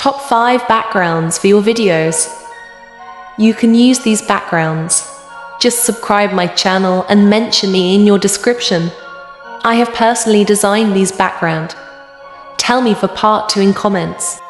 Top 5 backgrounds for your videos. You can use these backgrounds. Just subscribe my channel and mention me in your description. I have personally designed these background. Tell me for part 2 in comments.